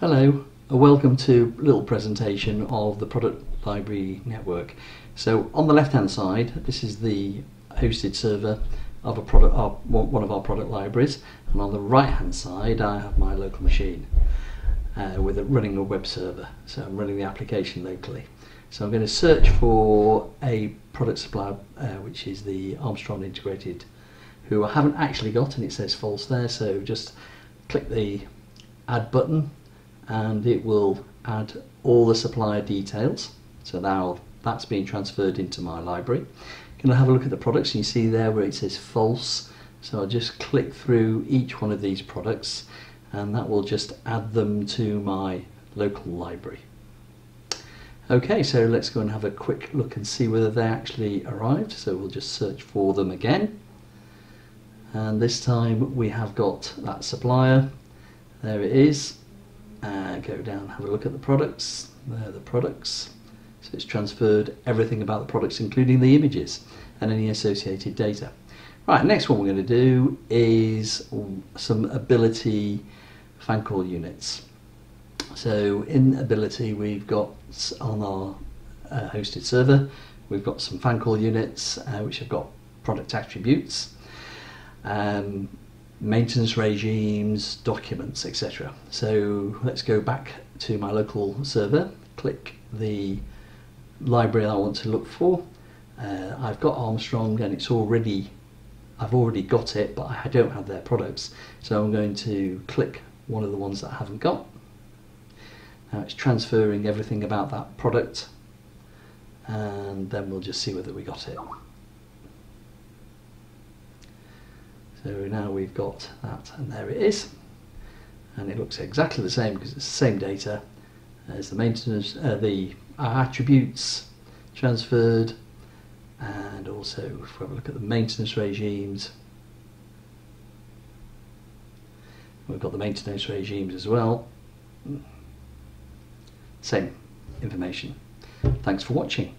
Hello, welcome to a little presentation of the product library network. So on the left hand side, this is the hosted server of a product, of one of our product libraries, and on the right hand side, I have my local machine uh, with a, running a web server. So I'm running the application locally. So I'm going to search for a product supplier, uh, which is the Armstrong Integrated, who I haven't actually got, and it says false there. So just click the add button and it will add all the supplier details. So now that's being transferred into my library. Going to have a look at the products. You see there where it says false. So I'll just click through each one of these products and that will just add them to my local library. Okay, so let's go and have a quick look and see whether they actually arrived. So we'll just search for them again. And this time we have got that supplier. There it is uh, go down have a look at the products. There the products. So it's transferred everything about the products including the images and any associated data. Right next one we're going to do is some ability fan coil units. So in ability we've got on our uh, hosted server we've got some fan coil units uh, which have got product attributes. Um, maintenance regimes, documents, etc. So let's go back to my local server, click the library I want to look for. Uh, I've got Armstrong and it's already, I've already got it, but I don't have their products. So I'm going to click one of the ones that I haven't got. Now it's transferring everything about that product and then we'll just see whether we got it. So now we've got that and there it is. And it looks exactly the same because it's the same data as the maintenance, uh, the attributes transferred and also if we have a look at the maintenance regimes. We've got the maintenance regimes as well. Same information. Thanks for watching